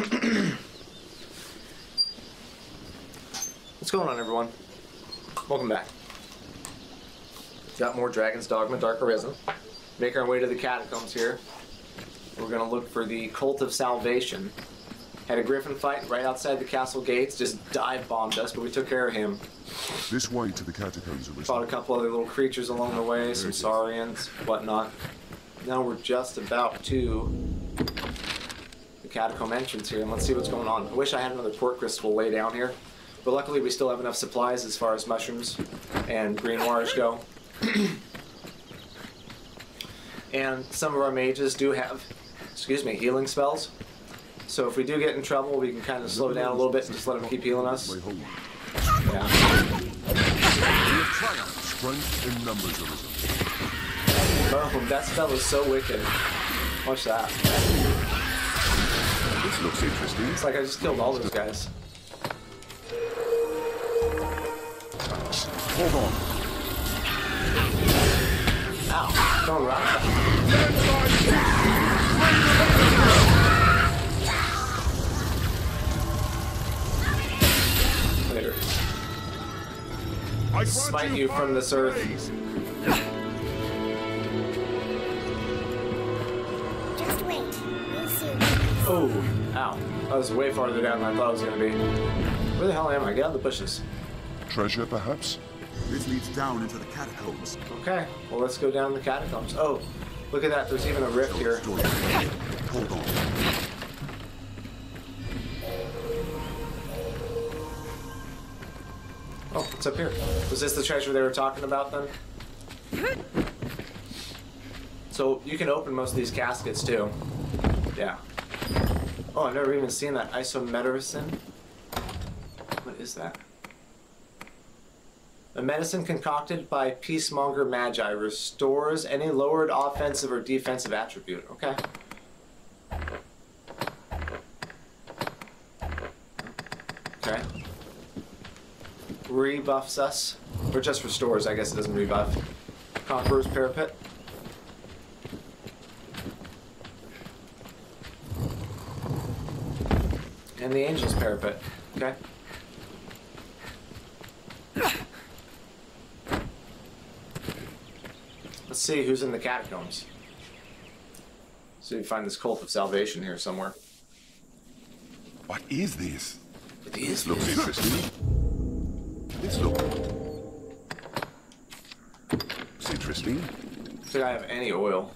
What's going on, everyone? Welcome back. Got more Dragon's Dogma Dark Arisen. Make our way to the catacombs here. We're gonna look for the Cult of Salvation. Had a griffin fight right outside the castle gates, just dive bombed us, but we took care of him. This way to the catacombs, Fought a couple other little creatures along the way, some saurians, whatnot. Now we're just about to catacomb entrance here, and let's see what's going on. I wish I had another port crystal lay down here, but luckily we still have enough supplies as far as mushrooms and green waters go. and some of our mages do have, excuse me, healing spells. So if we do get in trouble, we can kind of slow down a little bit and just let them keep healing us. Yeah. Strength in numbers, Arisen. Oh, that spell is so wicked. Watch that. This looks interesting. It's like I just killed all those guys. Hold on. Ow. Don't run. Later. I Smite you from this earth. We'll. Oh, ow. That was way farther down than I thought it was going to be. Where the hell am I? Get out of the bushes. Treasure, perhaps? This leads down into the catacombs. Okay, well, let's go down the catacombs. Oh, look at that. There's even a rift here. Hold on. Oh, it's up here. Was this the treasure they were talking about then? So you can open most of these caskets too. Yeah. Oh, I've never even seen that isometericin. What is that? A medicine concocted by Peacemonger Magi restores any lowered offensive or defensive attribute. Okay. Okay rebuffs us. Or just restores, I guess it doesn't rebuff. Conqueror's Parapet. And the Angel's Parapet. Okay. Let's see who's in the catacombs. So if we find this cult of salvation here somewhere. What is this? It is Looks interesting. This look. Looks interesting. think I have any oil.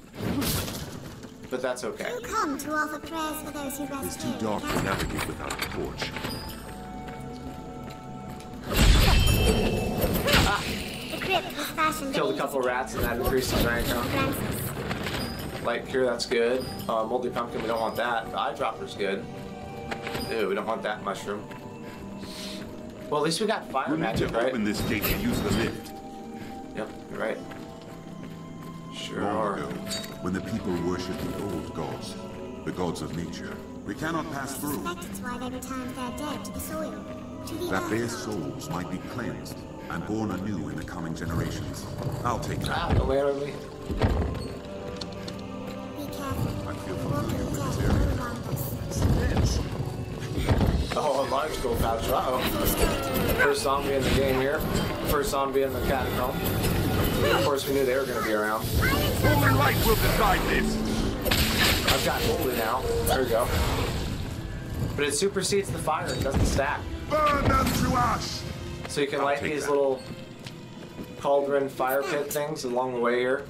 But that's okay. You come to offer prayers for those who rest It's too dark to navigate without a torch. The crypt was fashioned Killed a couple of rats and that increased his rank count. Francis. Light cure, that's good. Uh, moldy pumpkin, we don't want that. The eyedropper's good. Ew, we don't want that mushroom. Well, at least we got fire We'll need magic, to right? open this gate to use the lift. Yep, you're right. Sure Long ago, when the people worship the old gods, the gods of nature, we cannot pass through. Suspect it's why they returned their dead to the soil, to the That their souls might be cleansed and born anew in the coming generations. I'll take that. Ah, don't land on me. Be careful. I feel familiar with this area. around us. Oh, a large gold pouch. Uh oh. First zombie in the game here. First zombie in the catacomb. Of course, we knew they were going to be around. Only light will decide this. I've got holy now. There we go. But it supersedes the fire. It doesn't stack. Burn them to ash. So you can I'll light these that. little cauldron fire pit things along the way here.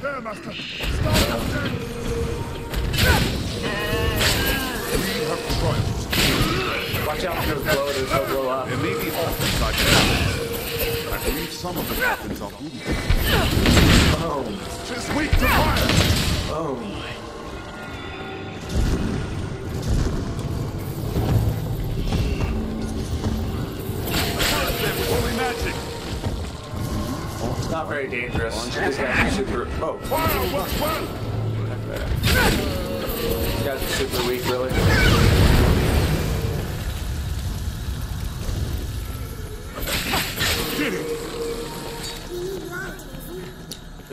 There, master. We have triumphed. Watch out for those bloaters, they'll blow up. There may be offense I can I believe some of the captains are good. Boom. Tis weak to fire. Boom. Curse them with holy magic. It's not very dangerous. These guys are super. Oh, Fire works these guys are super weak, really.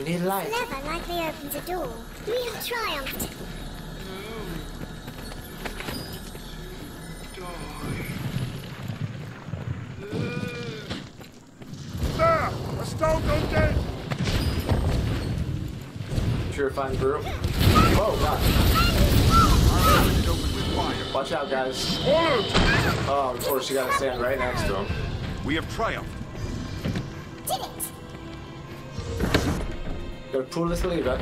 Green light. Never likely opens a door. We have triumphed. Stone dead! Purifying brew. Oh, God. Watch out, guys. Oh, of course, you gotta stand right next to him. We have triumphed. Gotta pull this lever.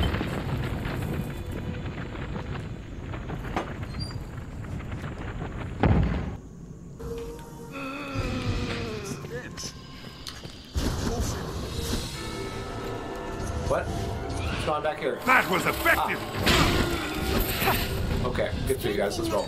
What? What's going on back here? That was effective. Ah. Okay, good for you guys. Let's roll.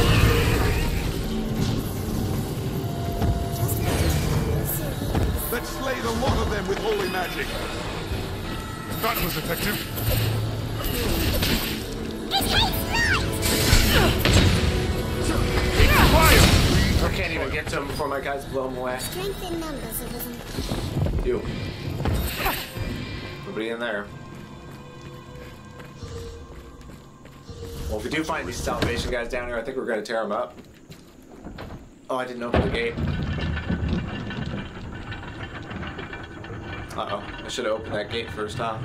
Let's slay the lot of them with holy magic. That was effective. Fire! I can't even get to him before my guys blow him away. Strength in numbers have risen. You. Nobody in there. Well, if we do find these salvation guys down here, I think we're gonna tear them up. Oh, I didn't open the gate. Uh-oh. I should have opened that gate first, huh?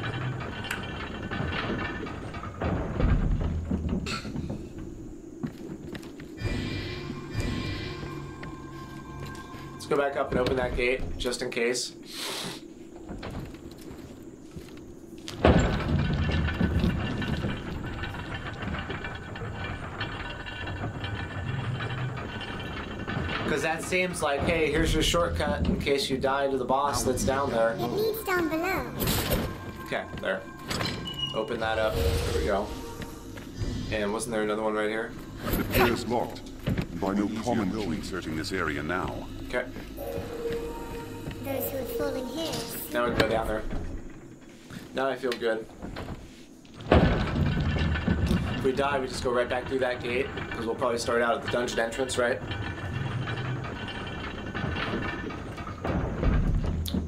Let's go back up and open that gate, just in case. That seems like, hey, here's your shortcut in case you die to the boss that's down there. It leads down below. Okay, there. Open that up. There we go. And wasn't there another one right here? The door is locked. By no common going key. searching this area now. Okay, Those who are falling here. now we can go down there. Now I feel good. If we die, we just go right back through that gate, because we'll probably start out at the dungeon entrance, right?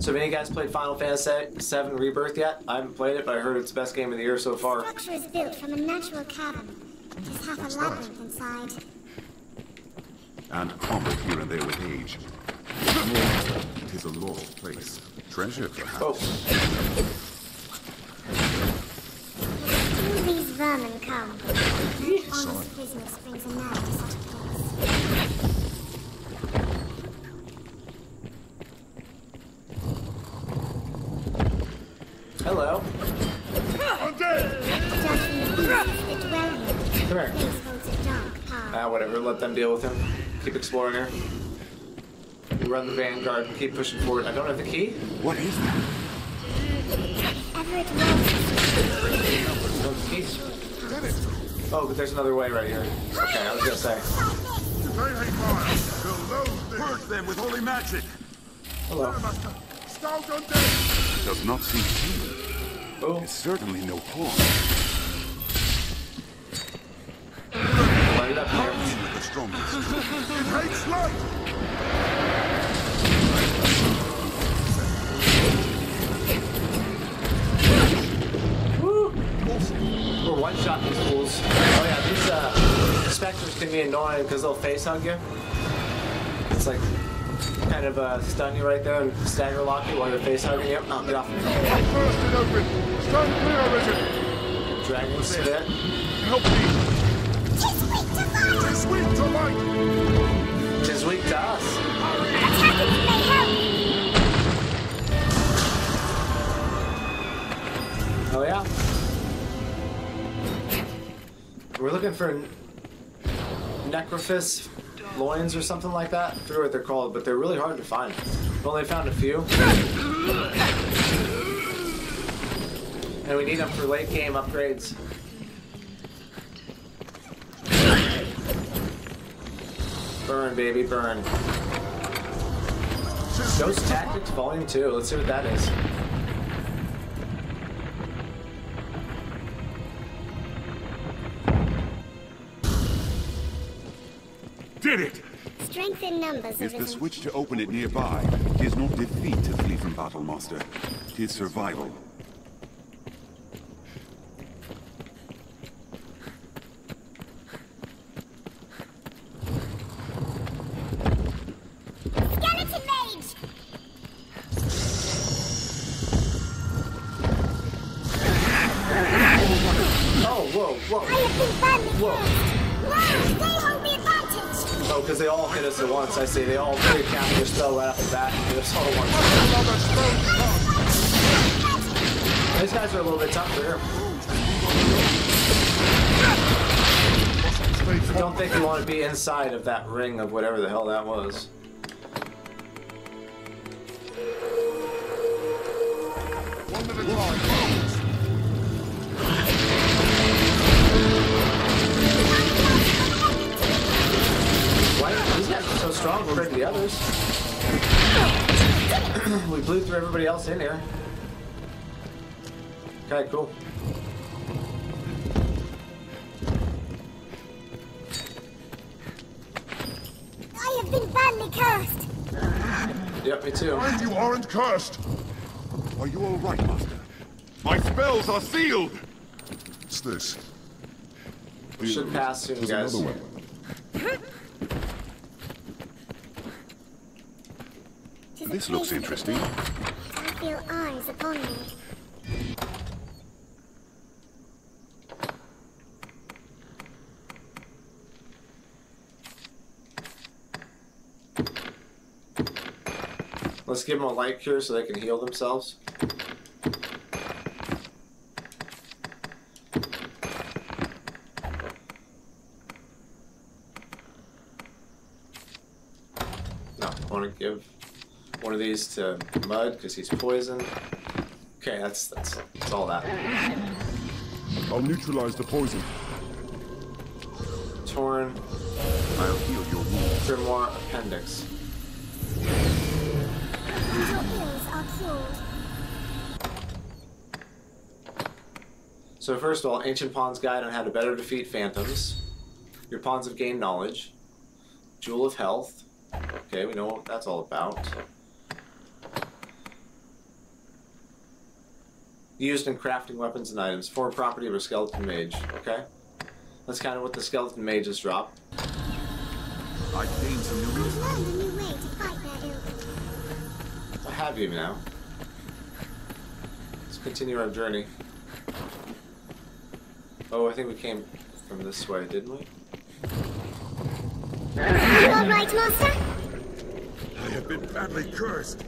So have any of you guys played Final Fantasy VII Rebirth yet? I haven't played it, but I heard it's the best game of the year so far. structure is built from a natural cavern. It has half a labyrinth inside. And crumble here and there with age. It is a lost place. Treasure, perhaps. Oh, these vermin come. No honest business brings a man to such a place. Hello. Undead! Judging the beasts that dwell here. Come here. Place holds a dark power. Ah, whatever. Let them deal with him. Keep exploring here. We run the vanguard and keep pushing forward. I don't have the key. What is that? Everett Walsh key. Oh, but there's another way right here. Okay, I was gonna say. They hate fire. They'll loathe this. Purge them with holy magic. Hello. Undead! Does not seem human. Oh, It's certainly no pawn. light it up here. With the strongest. It hates light! We're one shot these fools. Oh yeah, these uh, specters can be annoying because they'll face hug you. It's like kind of uh, stun you right there and stagger lock you while you're face hugging you. Oh, get off. Burst it open! Stand clear, Richard! Dragon spit. Help me! Tis weak to light! Tis weak to us. Attackers may! Oh yeah. We're looking for necrophis loins or something like that. I forget what they're called, but they're really hard to find. We've only found a few. And we need them for late game upgrades. Burn, baby, burn. Ghost Tactics Volume 2. Let's see what that is. Did it! Strength in numbers, Is the switch to open it nearby? Tis not defeat to flee from battle, Master. Tis survival. I say they all they cast their spell right off the bat and charge! These guys are a little bit tougher here. Stay Don't think you want to be inside of that ring of whatever the hell that was. Compared to the others. we blew through everybody else in here. Okay, cool. I have been badly cursed. Yep, me too. And you aren't cursed! Are you all right, Master? My spells are sealed! What's this? Should pass soon, There's guys. another one. Tis a This looks interesting. I feel eyes upon me. Let's give them a light cure so they can heal themselves. No, I want to give one of these to Mud because he's poisoned. Okay, that's that's that's all that. I'll neutralize the poison. Torn, I'll heal your wounds. Grimoire, Appendix. So first of all, Ancient Pawn's Guide on how to better defeat phantoms. Your pawns have gained knowledge. Jewel of Health. Okay, we know what that's all about. Used in crafting weapons and items. For property of a skeleton mage. Okay? That's kind of what the skeleton mages drop. I've gained some new I've learned a new way to fight their ills. I have you now. Let's continue our journey. Oh, I think we came from this way, didn't we? You all right, Master? I have been badly cursed.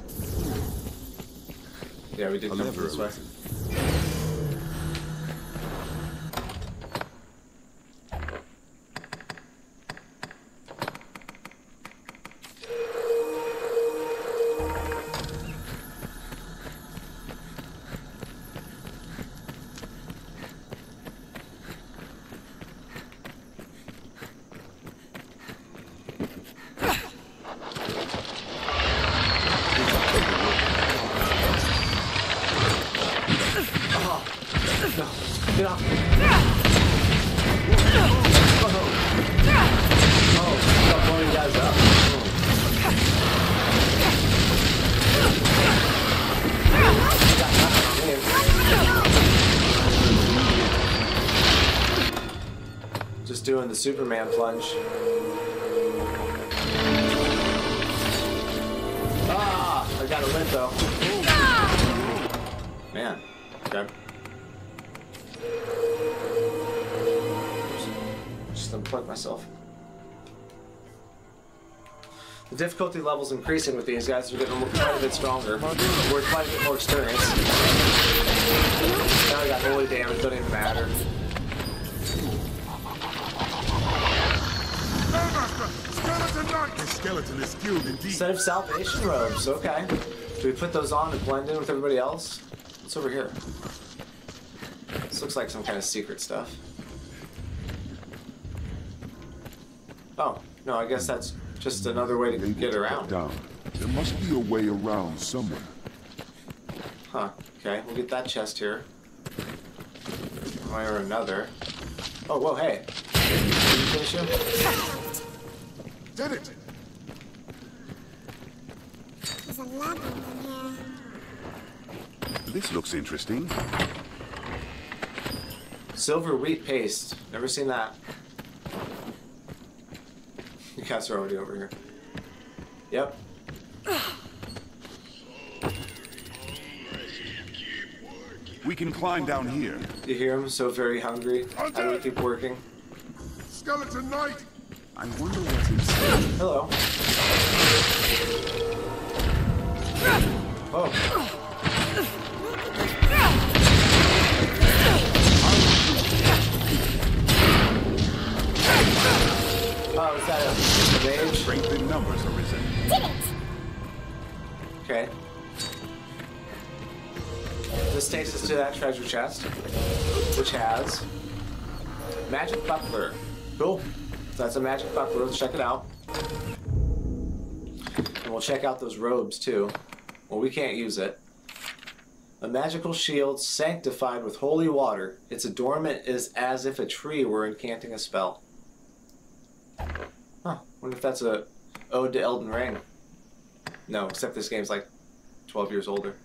Yeah, we did A come from lever. this way. Get off. Oh, stop blowing guys up. Just doing the Superman plunge. Ah, I got a limp though. Man, okay. Unplug myself. The difficulty level's increasing with these guys. We're getting quite a bit stronger. We're quite a bit more experienced. Now we got holy damage, doesn't even matter. Skeleton The skeleton is skilled indeed. Set of salvation robes, okay. Do we put those on to blend in with everybody else? What's over here? This looks like some kind of secret stuff. Oh, no, I guess that's just another way to Able get around. down. There must be a way around somewhere. Huh, okay, we'll get that chest here. One way or another. Oh, whoa, hey. Did you finish him? Did it! There's a labyrinth in here. This looks interesting. Silver wheat paste. Never seen that. You guys are already over here. Yep. We can climb down here. You hear him? So very hungry. How do we keep working? Skeleton Knight! I wonder what's inside. Hello. Oh. Strength in numbers arisen. Did it! Okay. This takes us to that treasure chest, which has magic buckler. Cool. So that's a magic buckler. Let's check it out. And we'll check out those robes too. Well, we can't use it. A magical shield sanctified with holy water. Its adornment is as if a tree were incanting a spell. Huh. Wonder if that's a ode to Elden Ring. No, except this game's like 12 years older.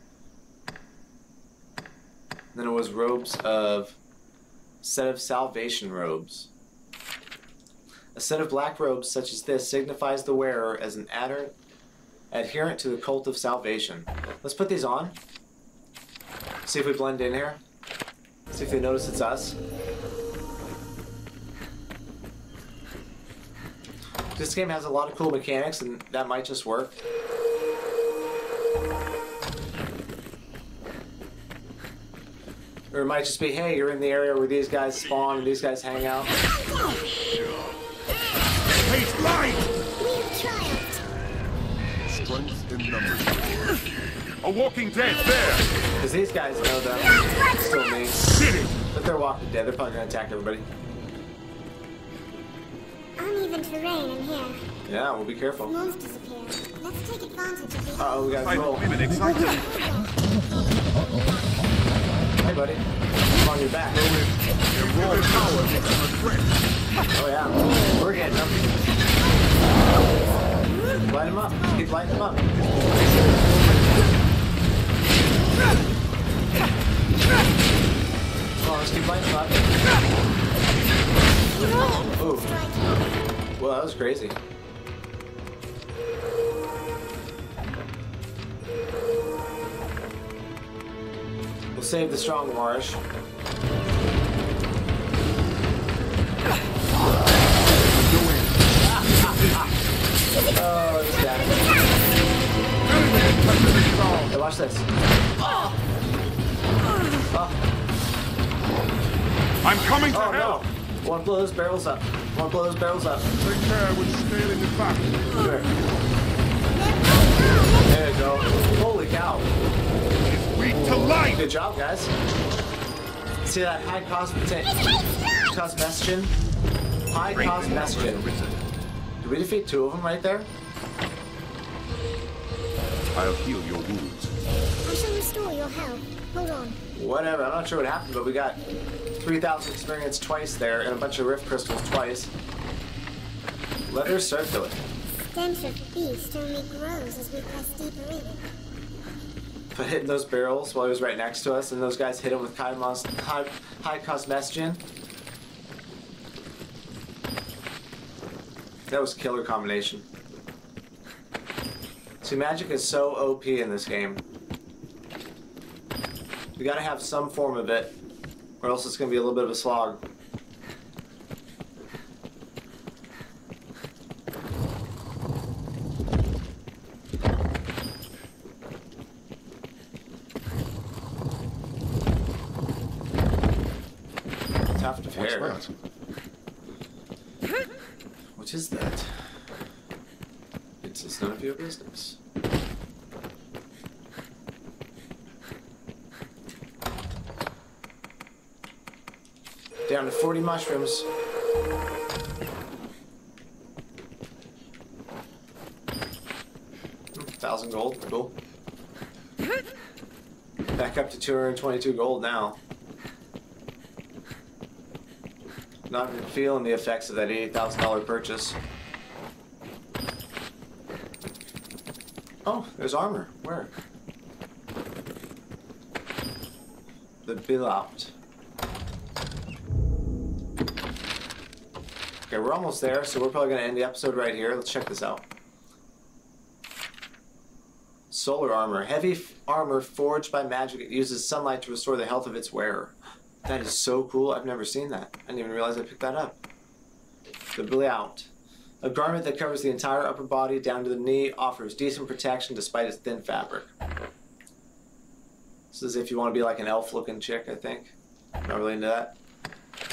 Then it was robes of set of salvation robes. A set of black robes such as this signifies the wearer as an adher- adherent to the cult of salvation. Let's put these on. See if we blend in here. See if they notice it's us. This game has a lot of cool mechanics, and that might just work. Or it might just be, hey, you're in the area where these guys spawn and these guys hang out. Haste light! Strength in numbers. A walking dead there! Because these guys know them. Still me. But they're walking dead. They're probably going to attack everybody. Uneven terrain in here. Yeah, we'll be careful. Monsters appear. Let's take advantage of these. Uh oh, we got to I'm roll. women excited. Hey, buddy. I'm on your back. Your raw power becomes a threat. Oh, yeah. We're getting them. Light them up. Keep lighting them up. Come on, let's keep lighting them up. Ooh. Well, that was crazy. We'll save the strong Marsh. Oh, it's down. Hey, watch this. Oh, I'm coming to oh help! no. Want to blow those barrels up. Want to blow those barrels up. Take care when scaling the back. There. There you go. Holy cow. It's weak to light! Good job, guys. See that high cosmetic cosmestion? High Strength in numbers cosmestion. arisen. Did we defeat two of them right there? I'll heal your wounds. I shall your health. Hold on. Whatever. I'm not sure what happened, but we got 3,000 experience twice there and a bunch of rift crystals twice. Leather circlet. Stench of beast only grows as we press deeper in. But hitting those barrels while he was right next to us, and those guys hit him with high, high, high cosmestion. That was killer combination. See, magic is so OP in this game. You gotta have some form of it, or else it's gonna be a little bit of a slog. What's hair. that? What is that? It's, it's none of your business. Down to 40 mushrooms. Thousand gold, cool. Back up to 222 gold now. Not feeling the effects of that $80,000 purchase. Oh, there's armor. Where? The Bilout. Okay, we're almost there, so we're probably going to end the episode right here. Let's check this out. Solar armor. Heavy armor forged by magic. It uses sunlight to restore the health of its wearer. That is so cool. I've never seen that. I didn't even realize I picked that up. The Bilout. A garment that covers the entire upper body down to the knee offers decent protection despite its thin fabric. This is if you want to be like an elf looking chick, I think. Not really into that.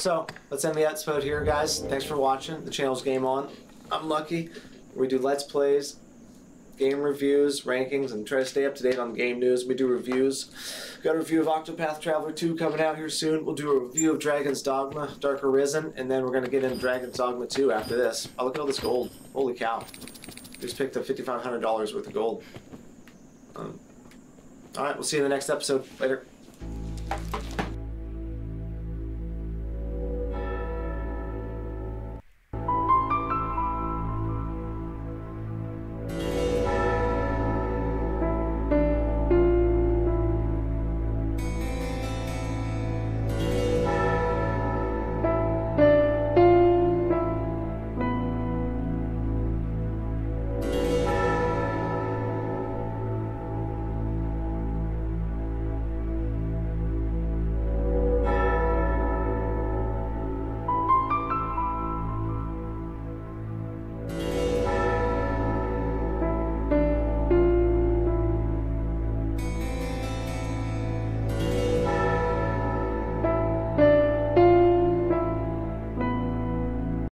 So, let's end the episode here, guys. Thanks for watching. The channel's Game On. I'm Lucky. We do Let's Plays, game reviews, rankings, and try to stay up to date on game news. We do reviews. Got a review of Octopath Traveler 2 coming out here soon. We'll do a review of Dragon's Dogma, Dark Arisen, and then we're going to get into Dragon's Dogma 2 after this. Oh, look at all this gold. Holy cow. Just picked up $5,500 worth of gold. Um, all right, we'll see you in the next episode. Later.